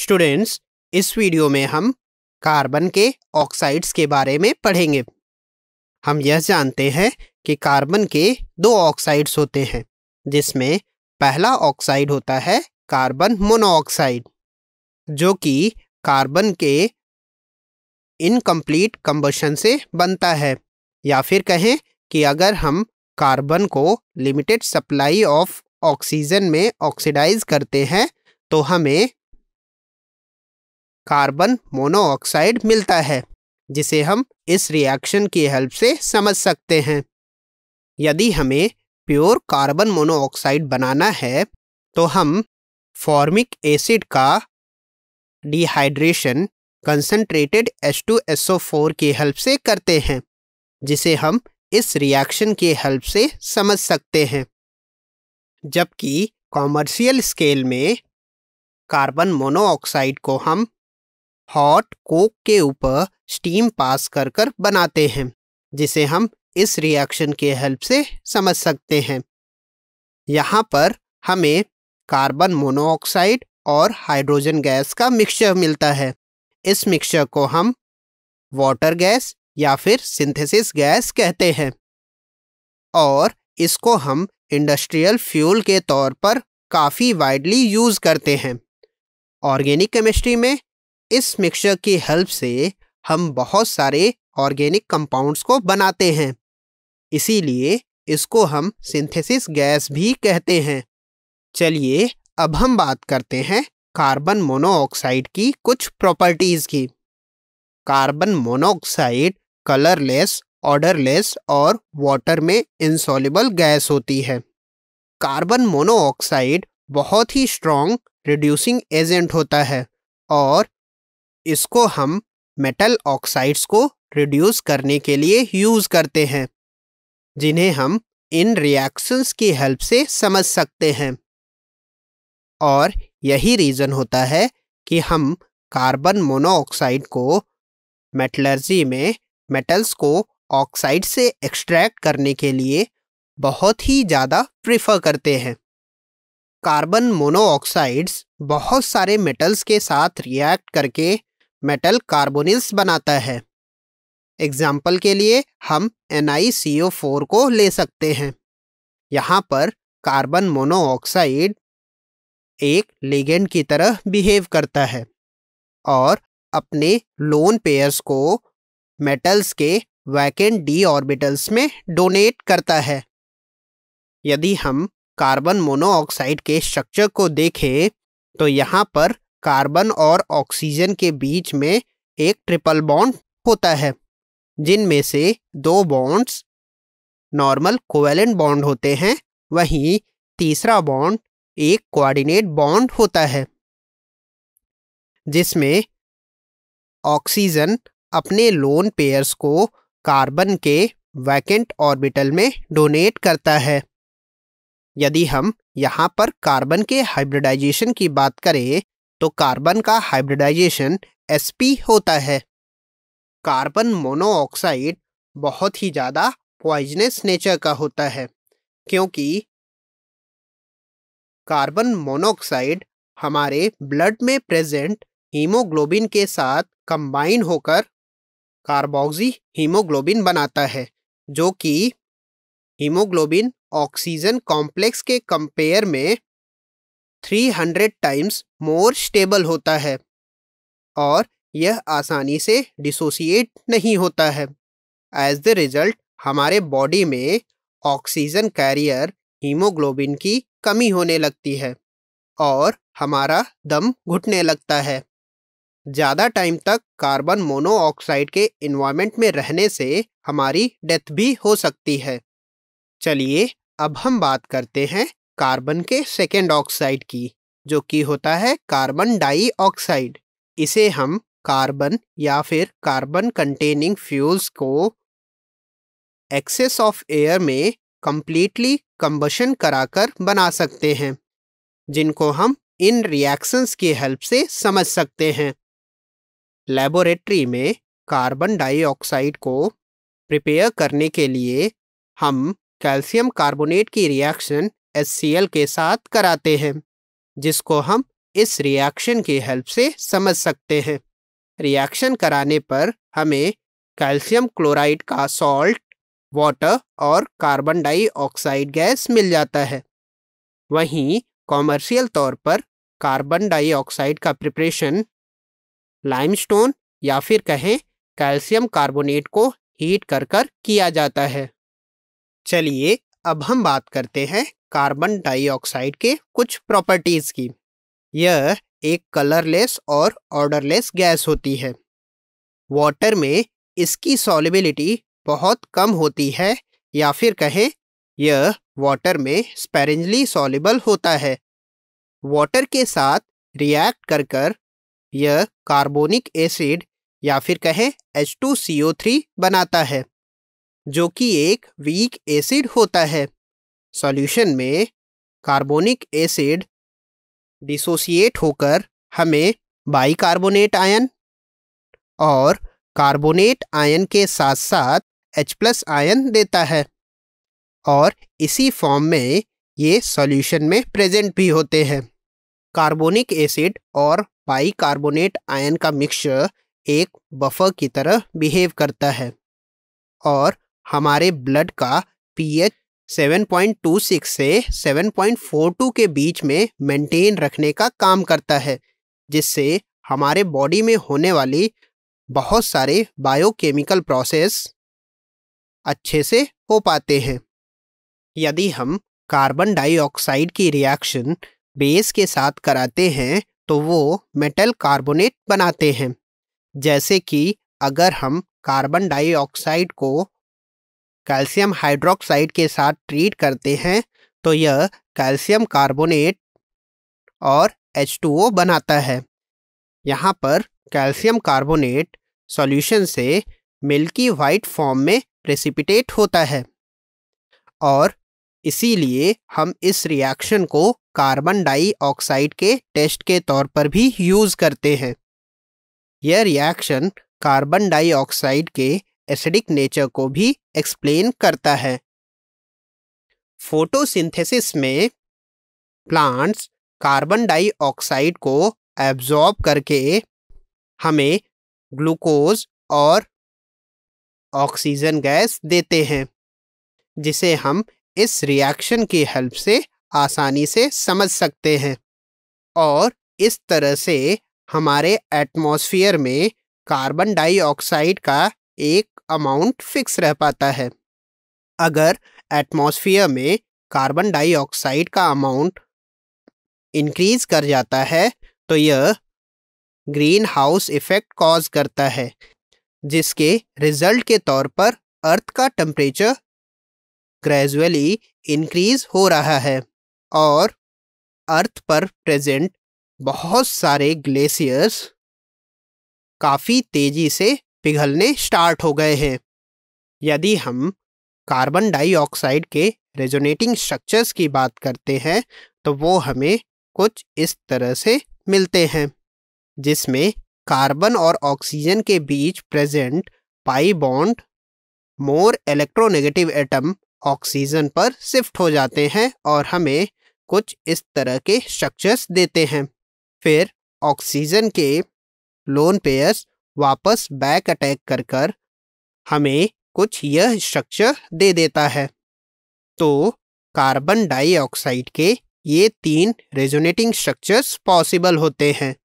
Students इस video में हम कार्बन के ऑक्साइड्स के बारे में पढ़ेंगे। हम यह जानते हैं कि कार्बन के दो ऑक्साइड्स होते हैं, जिसमें पहला ऑक्साइड होता है कार्बन मोनोऑक्साइड, जो कि कार्बन के इनकम्प्लीट कंबशन से बनता है। या फिर कहें कि अगर हम कार्बन को लिमिटेड सप्लाई ऑफ़ ऑक्सीजन में ऑक्सीडाइज करते हैं तो हमें कार्बन मोनोऑक्साइड मिलता है, जिसे हम इस रिएक्शन की हेल्प से समझ सकते हैं। यदि हमें प्योर कार्बन मोनोऑक्साइड बनाना है तो हम फॉर्मिक एसिड का डिहाइड्रेशन कंसनट्रेटेड H2SO4 की हेल्प से करते हैं, जिसे हम इस रिएक्शन की हेल्प से समझ सकते हैं। जबकि कॉमर्शियल स्केल में कार्बन मोनोऑक्साइड को हम हॉट कोक के ऊपर स्टीम पास कर कर बनाते हैं, जिसे हम इस रिएक्शन के हेल्प से समझ सकते हैं। यहाँ पर हमें कार्बन मोनोऑक्साइड और हाइड्रोजन गैस का मिक्सचर मिलता है। इस मिक्सचर को हम वाटर गैस या फिर सिंथेसिस गैस कहते हैं। और इसको हम इंडस्ट्रियल फ्यूल के तौर पर काफ़ी वाइडली यूज़ करते हैं। ऑर्गेनिक केमिस्ट्री में इस मिक्सचर की हेल्प से हम बहुत सारे ऑर्गेनिक कंपाउंड्स को बनाते हैं। इसीलिए इसको हम सिंथेसिस गैस भी कहते हैं। चलिए, अब हम बात करते हैं कार्बन मोनोऑक्साइड की कुछ प्रॉपर्टीज़ की। कार्बन मोनोऑक्साइड कलरलेस ऑर्डरलेस और वाटर में इंसॉल्युबल गैस होती है। कार्बन मोनोऑक्साइड बहुत ही स्ट्रॉन्ग रिड्यूसिंग एजेंट होता है और इसको हम मेटल ऑक्साइड्स को रिड्यूस करने के लिए यूज़ करते हैं, जिन्हें हम इन रिएक्शंस की हेल्प से समझ सकते हैं। और यही रीज़न होता है कि हम कार्बन मोनोऑक्साइड को मेटलर्जी में मेटल्स को ऑक्साइड से एक्सट्रैक्ट करने के लिए बहुत ही ज़्यादा प्रेफर करते हैं। कार्बन मोनोऑक्साइड्स बहुत सारे मेटल्स के साथ रिएक्ट करके मेटल कार्बोनिल्स बनाता है। एग्ज़ाम्पल के लिए हम NiCO4 को ले सकते हैं। यहाँ पर कार्बन मोनोऑक्साइड एक लिगेंड की तरह बिहेव करता है और अपने लोन पेयर्स को मेटल्स के वैकेंट डी ऑर्बिटल्स में डोनेट करता है। यदि हम कार्बन मोनोऑक्साइड के स्ट्रक्चर को देखें तो यहाँ पर कार्बन और ऑक्सीजन के बीच में एक ट्रिपल बॉन्ड होता है, जिनमें से दो बॉन्ड्स नॉर्मल कोवेलेंट बॉन्ड होते हैं, वहीं तीसरा बॉन्ड एक कोऑर्डिनेट बॉन्ड होता है, जिसमें ऑक्सीजन अपने लोन पेयर्स को कार्बन के वैकेंट ऑर्बिटल में डोनेट करता है। यदि हम यहाँ पर कार्बन के हाइब्रिडाइजेशन की बात करें तो कार्बन का हाइब्रिडाइजेशन sp होता है। कार्बन मोनोऑक्साइड बहुत ही ज़्यादा पॉइजनस नेचर का होता है, क्योंकि कार्बन मोनोऑक्साइड हमारे ब्लड में प्रेजेंट हीमोग्लोबिन के साथ कंबाइन होकर कार्बोक्सी हीमोग्लोबिन बनाता है, जो कि हीमोग्लोबिन ऑक्सीजन कॉम्प्लेक्स के कंपेयर में 300 टाइम्स मोर स्टेबल होता है और यह आसानी से डिसोसिएट नहीं होता है। एज द रिज़ल्ट हमारे बॉडी में ऑक्सीजन कैरियर हीमोग्लोबिन की कमी होने लगती है और हमारा दम घुटने लगता है। ज़्यादा टाइम तक कार्बन मोनोऑक्साइड के इन्वायरमेंट में रहने से हमारी डेथ भी हो सकती है। चलिए, अब हम बात करते हैं कार्बन के सेकेंड ऑक्साइड की, जो कि होता है कार्बन डाइऑक्साइड। इसे हम कार्बन या फिर कार्बन कंटेनिंग फ्यूल्स को एक्सेस ऑफ़ एयर में कंप्लीटली कंबशन कराकर बना सकते हैं, जिनको हम इन रिएक्शंस की हेल्प से समझ सकते हैं। लेबोरेटरी में कार्बन डाइऑक्साइड को प्रिपेयर करने के लिए हम कैल्शियम कार्बोनेट की रिएक्शन HCl के साथ कराते हैं, जिसको हम इस रिएक्शन की हेल्प से समझ सकते हैं। रिएक्शन कराने पर हमें कैल्शियम क्लोराइड का सॉल्ट वाटर और कार्बन डाइऑक्साइड गैस मिल जाता है। वहीं कॉमर्शियल तौर पर कार्बन डाइऑक्साइड का प्रिपरेशन लाइमस्टोन या फिर कहें कैल्शियम कार्बोनेट को हीट कर कर किया जाता है। चलिए अब हम बात करते हैं कार्बन डाइऑक्साइड के कुछ प्रॉपर्टीज़ की। यह एक कलरलेस और ऑर्डरलेस गैस होती है। वाटर में इसकी सॉलिबिलिटी बहुत कम होती है, या फिर कहें, यह वाटर में स्पेरेंजली सॉलिबल होता है। वाटर के साथ रिएक्ट कर कर यह कार्बोनिक एसिड या फिर कहें H2CO3 बनाता है। जो कि एक वीक एसिड होता है। सॉल्यूशन में कार्बोनिक एसिड डिसोसिएट होकर हमें बाइकार्बोनेट आयन और कार्बोनेट आयन के साथ साथ H प्लस आयन देता है और इसी फॉर्म में ये सॉल्यूशन में प्रेजेंट भी होते हैं। कार्बोनिक एसिड और बाइकार्बोनेट आयन का मिक्सचर एक बफर की तरह बिहेव करता है और हमारे ब्लड का पीएच 7.26 से 7.42 के बीच में मेंटेन रखने का काम करता है, जिससे हमारे बॉडी में होने वाली बहुत सारे बायोकेमिकल प्रोसेस अच्छे से हो पाते हैं। यदि हम कार्बन डाइऑक्साइड की रिएक्शन बेस के साथ कराते हैं तो वो मेटल कार्बोनेट बनाते हैं। जैसे कि अगर हम कार्बन डाइऑक्साइड को कैल्शियम हाइड्रोक्साइड के साथ ट्रीट करते हैं तो यह कैल्शियम कार्बोनेट और H2O बनाता है। यहाँ पर कैल्शियम कार्बोनेट सॉल्यूशन से मिल्की वाइट फॉर्म में प्रेसिपिटेट होता है और इसीलिए हम इस रिएक्शन को कार्बन डाइऑक्साइड के टेस्ट के तौर पर भी यूज़ करते हैं। यह रिएक्शन कार्बन डाइऑक्साइड के एसिडिक नेचर को भी एक्सप्लेन करता है। फोटोसिंथेसिस में प्लांट्स कार्बन डाइऑक्साइड को एब्जॉर्ब करके हमें ग्लूकोज और ऑक्सीजन गैस देते हैं, जिसे हम इस रिएक्शन की हेल्प से आसानी से समझ सकते हैं और इस तरह से हमारे एटमॉस्फेयर में कार्बन डाइऑक्साइड का एक अमाउंट फिक्स रह पाता है। अगर एटमॉस्फेयर में कार्बन डाइऑक्साइड का अमाउंट इंक्रीज कर जाता है तो यह ग्रीन हाउस इफ़ेक्ट कॉज करता है, जिसके रिज़ल्ट के तौर पर अर्थ का टेम्परेचर ग्रेजुअली इंक्रीज हो रहा है और अर्थ पर प्रेजेंट बहुत सारे ग्लेशियर्स काफ़ी तेज़ी से पिघलने स्टार्ट हो गए हैं। यदि हम कार्बन डाइऑक्साइड के रेजोनेटिंग स्ट्रक्चर्स की बात करते हैं तो वो हमें कुछ इस तरह से मिलते हैं, जिसमें कार्बन और ऑक्सीजन के बीच present pi bond more electronegative atom oxygen पर शिफ्ट हो जाते हैं और हमें कुछ इस तरह के स्ट्रक्चर्स देते हैं। फिर ऑक्सीजन के लोन पेयर्स वापस बैक अटैक कर कर हमें कुछ यह स्ट्रक्चर दे देता है। तो कार्बन डाइऑक्साइड के ये तीन रेजोनेटिंग स्ट्रक्चर्स पॉसिबल होते हैं।